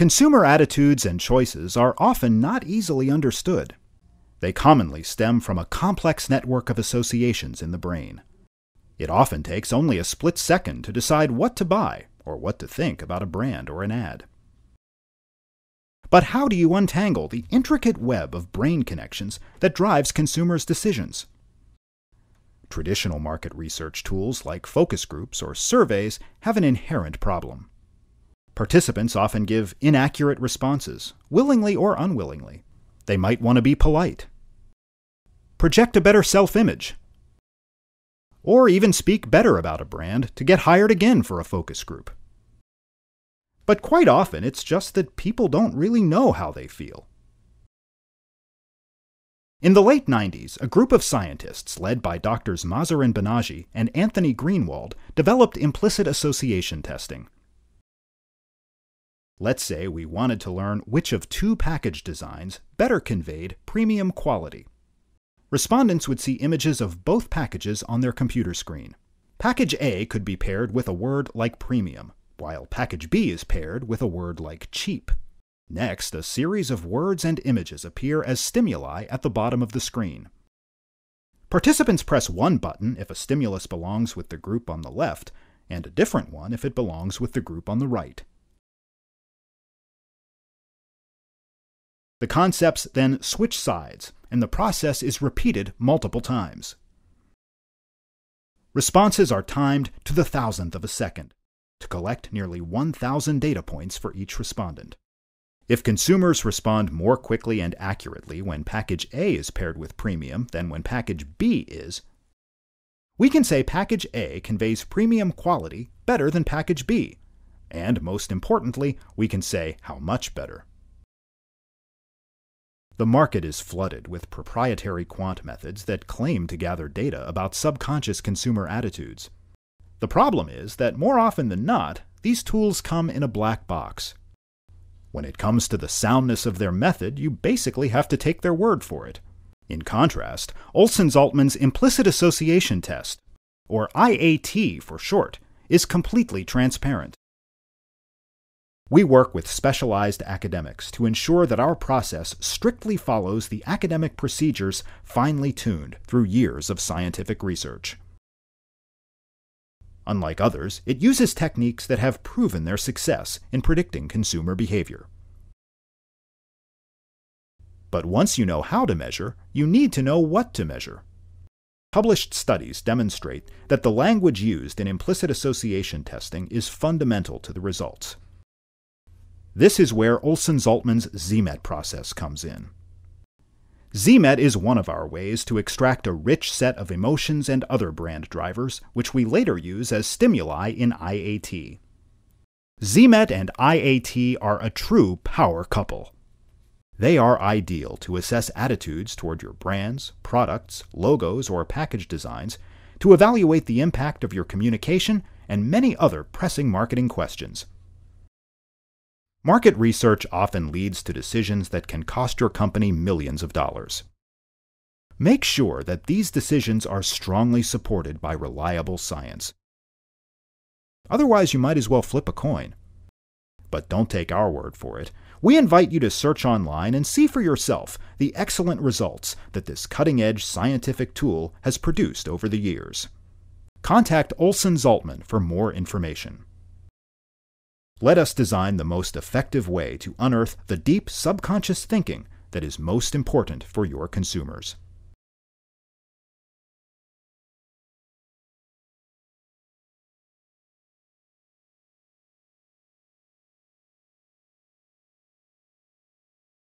Consumer attitudes and choices are often not easily understood. They commonly stem from a complex network of associations in the brain. It often takes only a split second to decide what to buy or what to think about a brand or an ad. But how do you untangle the intricate web of brain connections that drives consumers' decisions? Traditional market research tools like focus groups or surveys have an inherent problem. Participants often give inaccurate responses, willingly or unwillingly. They might want to be polite, project a better self image, or even speak better about a brand to get hired again for a focus group. But quite often, it's just that people don't really know how they feel. In the late 90s, a group of scientists led by Drs. Mahzarin Banaji and Anthony Greenwald developed implicit association testing. Let's say we wanted to learn which of two package designs better conveyed premium quality. Respondents would see images of both packages on their computer screen. Package A could be paired with a word like premium, while package B is paired with a word like cheap. Next, a series of words and images appear as stimuli at the bottom of the screen. Participants press one button if a stimulus belongs with the group on the left, and a different one if it belongs with the group on the right. The concepts then switch sides, and the process is repeated multiple times. Responses are timed to the thousandth of a second to collect nearly 1,000 data points for each respondent. If consumers respond more quickly and accurately when package A is paired with premium than when package B is, we can say package A conveys premium quality better than package B, and most importantly, we can say how much better. The market is flooded with proprietary quant methods that claim to gather data about subconscious consumer attitudes. The problem is that more often than not, these tools come in a black box, when it comes to the soundness of their method, you basically have to take their word for it. In contrast, Olson Zaltman's implicit association test, or IAT for short, is completely transparent. We work with specialized academics to ensure that our process strictly follows the academic procedures finely tuned through years of scientific research. Unlike others, it uses techniques that have proven their success in predicting consumer behavior. But once you know how to measure, you need to know what to measure. Published studies demonstrate that the language used in implicit association testing is fundamental to the results. This is where Olson Zaltman's ZMET process comes in. ZMET is one of our ways to extract a rich set of emotions and other brand drivers, which we later use as stimuli in IAT. ZMET and IAT are a true power couple. They are ideal to assess attitudes toward your brands, products, logos, or package designs, to evaluate the impact of your communication, and many other pressing marketing questions. Market research often leads to decisions that can cost your company millions of dollars. Make sure that these decisions are strongly supported by reliable science. Otherwise, you might as well flip a coin. But don't take our word for it. We invite you to search online and see for yourself the excellent results that this cutting edge scientific tool has produced over the years. Contact Olson Zaltman for more information. Let us design the most effective way to unearth the deep subconscious thinking that is most important for your consumers.